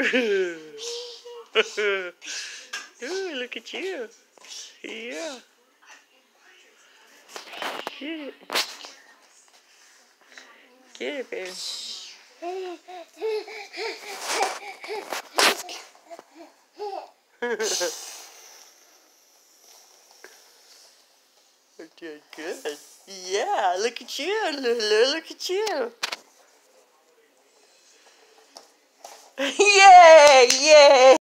Ooh, look at you. Yeah. Shit. Get it, baby. You're good. Yeah, look at you, Lulu. Look at you. Yay! Yay!